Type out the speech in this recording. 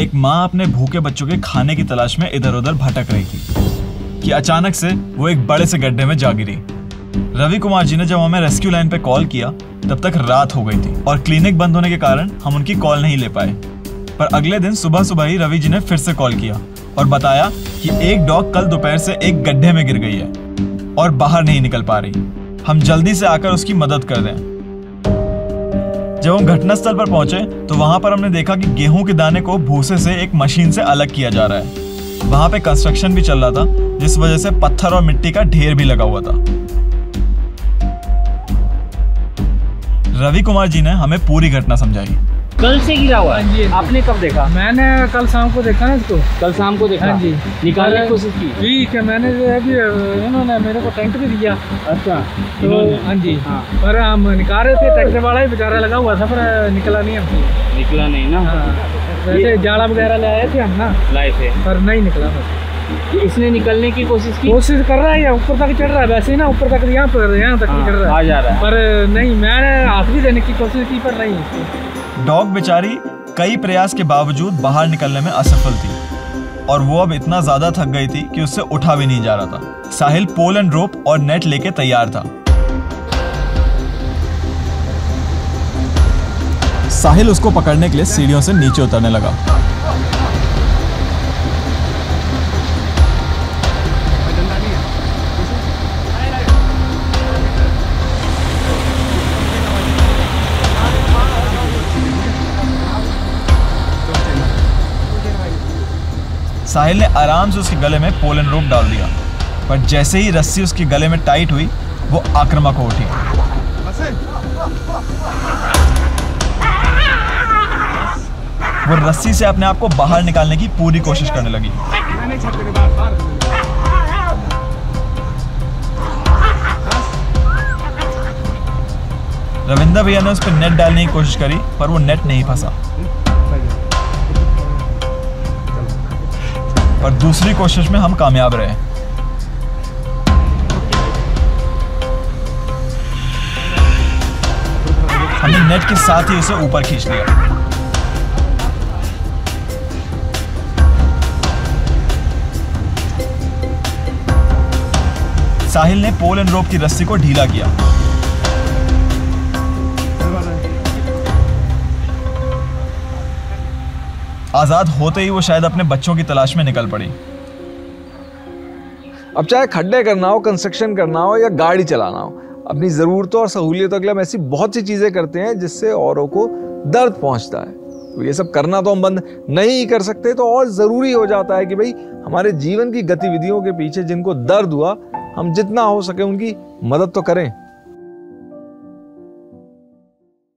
एक माँ अपने भूखे बच्चों के खाने की तलाश में इधर उधर भटक रही थी, कि अचानक से वो एक बड़े से गड्ढे में जा गिरी। रवि कुमार जी ने जब हमें रेस्क्यू लाइन पे कॉल किया, तब तक रात हो गई थी और क्लिनिक बंद होने के कारण हम उनकी कॉल नहीं ले पाए। पर अगले दिन सुबह सुबह ही रवि जी ने फिर से कॉल किया और बताया कि एक डॉग कल दोपहर से एक गड्ढे में गिर गई है और बाहर नहीं निकल पा रही। हम जल्दी से आकर उसकी मदद कर दें। जब हम घटनास्थल पर पहुँचे तो वहाँ पर हमने देखा कि गेहूँ के दाने को भूसे से एक मशीन से अलग किया जा रहा है। वहाँ पे कंस्ट्रक्शन भी चल रहा था, जिस वजह से पत्थर और मिट्टी का ढेर भी लगा हुआ था। रवि कुमार जी ने हमें पूरी घटना समझाई। कल से गिरा हुआ हाँ? है हाँ आपने कब देखा? मैंने कल शाम को देखा ना इसको। कल शाम को देखा? हाँ जी। निकालने की कोशिश की? ठीक है मैंने जो है इन्होंने मेरे को टेंट भी दिया। अच्छा। तो हाँ जी। हाँ। पर हम निकाल रहे थे ट्रैक्टर वाला ही बेचारा लगा हुआ था पर निकला नहीं हमसे निकला नहीं ना? हाँ। वैसे जाड़ा वगैरह ले आए थे हम ना? लाए थे। पर नहीं निकला। इसने निकलने की कोशिश की। कोशिश कर रहा है या ऊपर तक चढ़ रहा है? वैसे ही ना ऊपर तक यहाँ पर यहाँ तक हाँ, चढ़ रहा है। आ जा रहा है। पर नहीं मैंने हाथ भी देने की कोशिश की पर नहीं। डॉग बेचारी कई प्रयास के बावजूद बाहर निकलने में असफल थी और वो अब इतना ज़्यादा थक गई थी कि उससे उठा भी नहीं जा रहा था। साहिल पोल एंड रोप और नेट लेके तैयार था। साहिल उसको पकड़ने के लिए सीढ़ियों से नीचे उतरने लगा। साहिल ने आराम से उसके गले में पोलन रोप डाल दिया। पर जैसे ही रस्सी उसके गले में टाइट हुई, वो आक्रामक हो उठी। वो रस्सी से अपने आप को बाहर निकालने की पूरी कोशिश करने लगी। रविंदर भैया ने उस पर नेट डालने की कोशिश करी, पर वो नेट नहीं फंसा। पर दूसरी कोशिश में हम कामयाब रहे। हमने नेट के साथ ही उसे ऊपर खींच लिया। साहिल ने पोल एंड रोप की रस्सी को ढीला किया। आज़ाद होते ही वो शायद अपने बच्चों की तलाश में निकल पड़ी। अब चाहे खड्डे करना हो कंस्ट्रक्शन करना हो या गाड़ी चलाना हो, अपनी ज़रूरतों और सहूलियतों के लिए हम ऐसी बहुत सी चीज़ें करते हैं जिससे औरों को दर्द पहुँचता है। तो ये सब करना तो हम बंद नहीं कर सकते तो और ज़रूरी हो जाता है कि भाई हमारे जीवन की गतिविधियों के पीछे जिनको दर्द हुआ, हम जितना हो सके उनकी मदद तो करें।